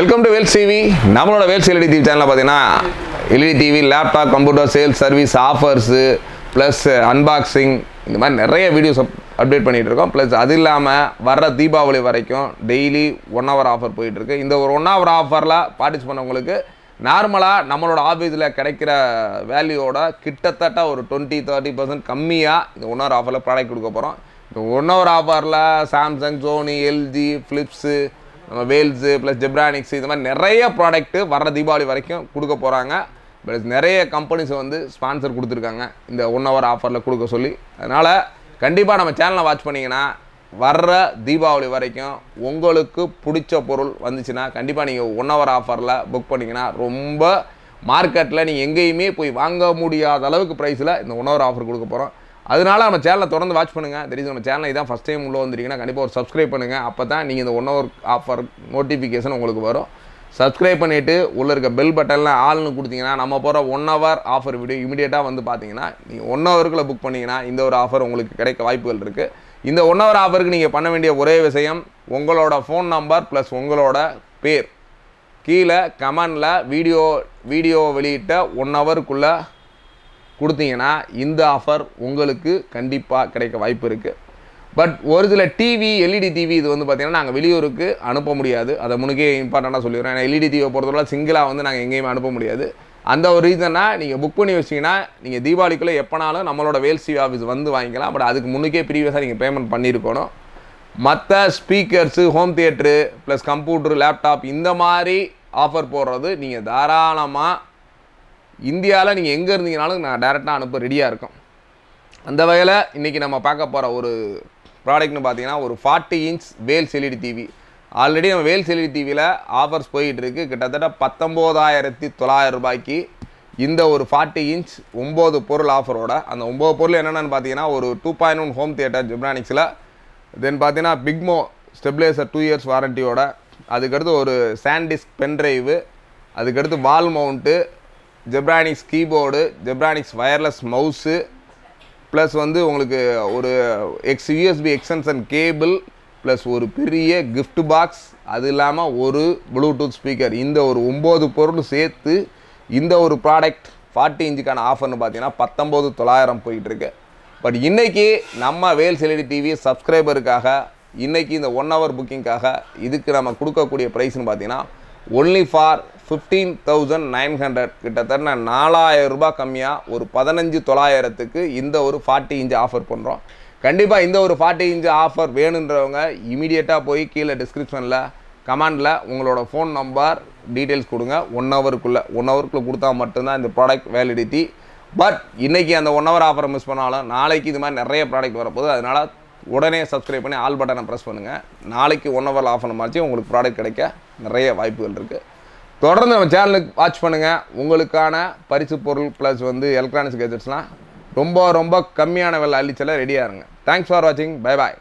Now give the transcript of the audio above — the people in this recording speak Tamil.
வெல்கம் டு வேல்ஸ் டிவி நம்மளோட வேல்ஸ் எல்இடி டிவி சேனலில் பார்த்தீங்கன்னா LED TV laptop computer sales service offers plus unboxing இந்த மாதிரி நிறைய வீடியோஸ் அப்டேட் பண்ணிகிட்டு இருக்கோம். ப்ளஸ் அது இல்லாமல் வர்ற தீபாவளி வரைக்கும் டெய்லி ஒன் ஹவர் ஆஃபர் போயிட்டுருக்கு. இந்த ஒரு ஒன் ஹவர் ஆஃபரில் பார்ட்டிசிபேட் பண்ணவங்களுக்கு நார்மலாக நம்மளோட ஆஃபீஸில் கிடைக்கிற வேல்யூவோட கிட்டத்தட்ட ஒரு டுவெண்ட்டி தேர்ட்டி பர்சன்ட் கம்மியாக இந்த ஒன் ஹவர் ஆஃபரில் ப்ராடக்ட் கொடுக்க போகிறோம் இந்த ஒன் ஹவர் ஆஃபரில் சாம்சங் சோனி எல்ஜி ஃப்ளிப்ஸு நம்ம வேல்ஸு ப்ளஸ் ஜெப்ரானிக்ஸ் இது மாதிரி நிறைய ப்ராடக்ட்டு வர்ற தீபாவளி வரைக்கும் கொடுக்க போகிறாங்க ப்ளஸ் நிறைய கம்பெனிஸ் வந்து ஸ்பான்சர் கொடுத்துருக்காங்க. இந்த ஒன் ஹவர் ஆஃபரில் கொடுக்க சொல்லி. அதனால் கண்டிப்பாக நம்ம சேனலை வாட்ச் பண்ணிங்கன்னா வர்ற தீபாவளி வரைக்கும் உங்களுக்கு பிடிச்ச பொருள் வந்துச்சுன்னா கண்டிப்பாக நீங்கள் ஒன் ஹவர் ஆஃபரில் புக் பண்ணிங்கன்னா ரொம்ப மார்க்கெட்டில் நீங்கள் எங்கேயுமே போய் வாங்க முடியாத அளவுக்கு ப்ரைஸில் இந்த ஒன் ஹவர் ஆஃபர் கொடுக்க போகிறோம் அதனால நம்ம சேனலை தொடர்ந்து வாட்ச் பண்ணுங்கள் தெரியுது நம்ம சேனலை இதான் ஃபஸ்ட் டைம் உள்ளே வந்திருக்கீங்கன்னா கண்டிப்பாக ஒரு சப்ஸ்கிரைப் பண்ணுங்கள் அப்போ தான் நீங்கள் இந்த ஒன் ஹவர் ஆஃபர் நோட்டிஃபிகேஷன் உங்களுக்கு வரும். சப்ஸ்கிரைப் பண்ணிவிட்டு உள்ளே இருக்க பெல் பட்டனில் ஆள்னு கொடுத்தீங்கன்னா நம்ம போகிற ஒன் ஹவர் ஆஃபர் வீடியோ இமீடியட்டாக வந்து பார்த்தீங்கன்னா நீங்கள் ஒன் ஹவருக்குள்ளே புக் பண்ணிங்கன்னா இந்த ஒரு ஆஃபர் உங்களுக்கு கிடைக்க வாய்ப்புகள் இருக்குது இந்த ஒன் ஹவர் ஆஃபருக்கு நீங்கள் பண்ண வேண்டிய ஒரே விஷயம் உங்களோட ஃபோன் நம்பர் ப்ளஸ் உங்களோட பேர். கீழே கமெண்டில் வீடியோ வீடியோ வெளியிட்ட ஒன் ஹவருக்குள்ளே கொடுத்தீங்கன்னா இந்த ஆஃபர் உங்களுக்கு கண்டிப்பாக கிடைக்க வாய்ப்பு இருக்குது பட் ஒரு சில டிவி எல்இடி டிவி இது வந்து பார்த்திங்கன்னா நாங்கள் வெளியூருக்கு அனுப்ப முடியாது. அதை முன்னுக்கே இம்பார்ட்டண்ட்டாக சொல்லிடுறோம் ஏன்னா எல்இடி டிவியை பொறுத்தவரை சிங்கிளாக வந்து நாங்கள் எங்கேயுமே அனுப்ப முடியாது. அந்த ஒரு ரீசனா நீங்கள் புக் பண்ணி வச்சிங்கன்னா நீங்கள் தீபாவளிக்குள்ளே எப்போனாலும் நம்மளோட வேல்சி ஆஃபீஸ் வந்து வாங்கிக்கலாம். பட் அதுக்கு முன்னுக்கே ப்ரீவியஸாக நீங்கள் பேமெண்ட் பண்ணியிருக்கணும். மற்ற speakers home theatre plus computer laptop இந்த மாதிரி ஆஃபர் போடுறது நீங்கள் தாராளமாக இந்தியாவில் நீங்கள் எங்கே இருந்தீங்கனாலும் நான் டேரெக்டாக அனுப்ப ரெடியாக இருக்கும். அந்த வகையில் இன்றைக்கி நம்ம பார்க்க போகிற ஒரு ப்ராடக்ட்னு பார்த்தீங்கன்னா ஒரு forty inch Vels LED TV already நம்ம வேல் செலிடி டிவியில் ஆஃபர்ஸ் போயிட்டுருக்கு கிட்டத்தட்ட பத்தொம்போதாயிரத்தி தொள்ளாயிரம் ரூபாய்க்கு இந்த ஒரு ஃபார்ட்டி இன்ச் ஒம்பது பொருள் ஆஃபரோட அந்த ஒம்பது பொருள் என்னென்னு பார்த்தீங்கன்னா ஒரு two point one home theatre ஜிப்ரானிக்ஸில் then பார்த்தீங்கன்னா பிக்மோ ஸ்டெபிலைசர் டூ இயர்ஸ் வாரண்டியோட அதுக்கடுத்து ஒரு சாண்டிஸ்க் பென்ட்ரைவு அதுக்கடுத்து wall mount Zebronics keyboard Zebronics wireless mouse plus வந்து உங்களுக்கு ஒரு ex USB extension cable plus ஒரு பெரிய கிஃப்ட் பாக்ஸ் அது இல்லாமல் ஒரு ப்ளூடூத் ஸ்பீக்கர் இந்த ஒரு ஒம்பது பொருள் சேர்த்து இந்த ஒரு ப்ராடக்ட் ஃபார்ட்டி இன்ச்சுக்கான ஆஃபர்னு பார்த்தீங்கன்னா பத்தொம்போது தொள்ளாயிரம் போயிட்டுருக்கு. பட் இன்றைக்கி நம்ம வேல்ஸ் எல்இடி டிவி சப்ஸ்கிரைபருக்காக இன்றைக்கி இந்த ஒன் ஹவர் புக்கிங்காக இதுக்கு நம்ம கொடுக்கக்கூடிய ப்ரைஸ்னு பார்த்தீங்கன்னா only for fifteen thousand nine hundred கிட்டத்தட்ட நாலாயிரம் ரூபாய் கம்மியாக ஒரு பதினஞ்சு தொள்ளாயிரத்துக்கு இந்த ஒரு ஃபார்ட்டி இன்ச் ஆஃபர் பண்ணுறோம் கண்டிப்பாக இந்த ஒரு ஃபார்ட்டி இன்ச் ஆஃபர் வேணுன்றவங்க இமீடியட்டாக போய் கீழே டிஸ்கிரிப்ஷனில் கமெண்டில் உங்களோட ஃபோன் நம்பர் டீட்டெயில்ஸ் கொடுங்க. ஒன் ஹவருக்குள்ளே ஒன் ஹவருக்குள்ளே கொடுத்தா மட்டும்தான் இந்த ப்ராடக்ட் வேலிடிட்டி பட் இன்றைக்கி அந்த ஒன் ஹவர் ஆஃபரை மிஸ் பண்ணாலும் நாளைக்கு இது மாதிரி நிறைய ப்ராடக்ட் வரப்போகுது. அதனால் உடனே சப்ஸ்கிரைப் பண்ணி ஆல் பட்டனை ப்ரெஸ் பண்ணுங்கள் நாளைக்கு ஒன் ஹவர் ஆஃப் பண்ண மாதிரி உங்களுக்கு ப்ராடக்ட் கிடைக்க நிறைய வாய்ப்புகள் இருக்குது தொடர்ந்து நம்ம சேனலுக்கு வாட்ச் பண்ணுங்கள் உங்களுக்கான பரிசு பொருள் ப்ளஸ் வந்து எலக்ட்ரானிக்ஸ் கேஜெட்ஸ்லாம் ரொம்ப ரொம்ப கம்மியான விலை அள்ளிச்சல ரெடியாக இருங்க. தேங்க்ஸ் ஃபார் வாட்சிங் பை பாய்